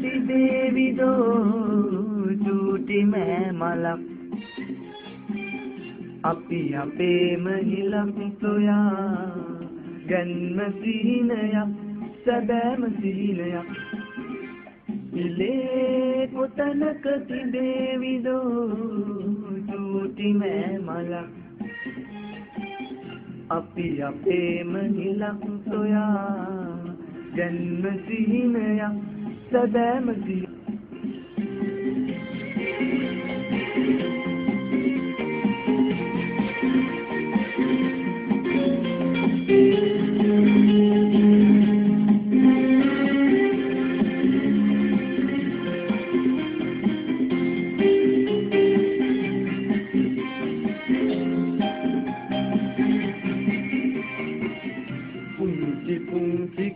තිබේවිදෝ චූටි මෑමලක් අපි අපේම හිලක් සොයා ගන්ම සිහිනයක් සැබෑම සිහිනයක් ඉලේ කොතනක තිබේවිදෝ චූටි මෑමලක් අපි අපේම හිලක් සොයා ජන්ම සිහිනයක්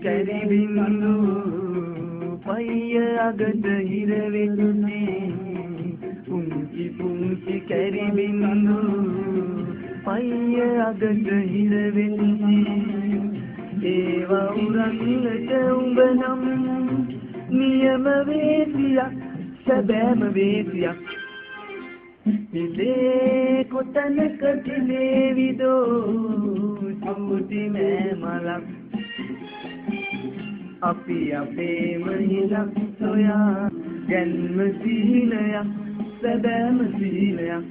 සැබෑම සිහිනයක් පුංචි කැරි බින්දු පයිය අගට හිර වෙන්නේ පුංචි පුංචි කැරි බින්දු පයිය අගට හිර වෙන්නේ ඒවා උරන්නට උඹ නම් නියම වේසියක් සැබෑම වේසියක්. ඉලේ කොතනක තිබේවිදෝ චුටි නෑ මලක් අපි අපේම හිලක් සොයා. ගැන්ම සීලයක් සැබෑම සීලයක්.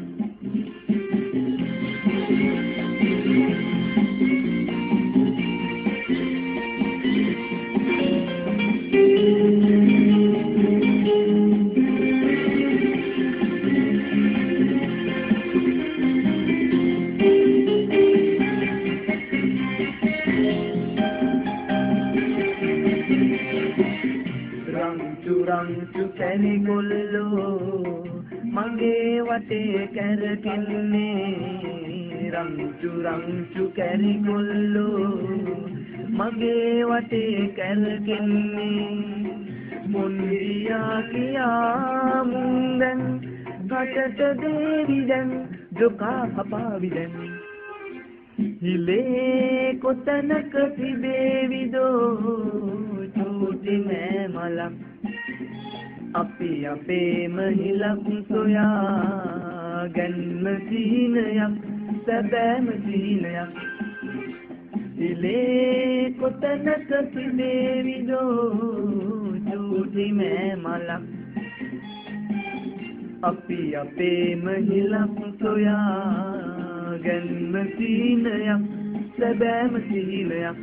රංචු රංචු කැලි කොල්ලෝ මගේ වටේ කැරකෙන්නේ. රංචු රංචු කැලි කොල්ලෝ මගේ වටේ කැරකෙන්නේ. මුන්දියා කියා මුන්දන් කටට දේවි දැන් දුකා කපාවි දැන්. හිලේ කොතනක තිබේවිදෝ? චූටි මෑමලක් අපි අපේම හිලක් සොයා ගැන්ම සීනයක් සැබෑම සීනයක් හිලේ කොතනක තිබේවිදෝ චූටි මෑමලක් අපි අපේම හිලක් සොයා ගැන්ම සීනයක් සැබෑම සීනයක්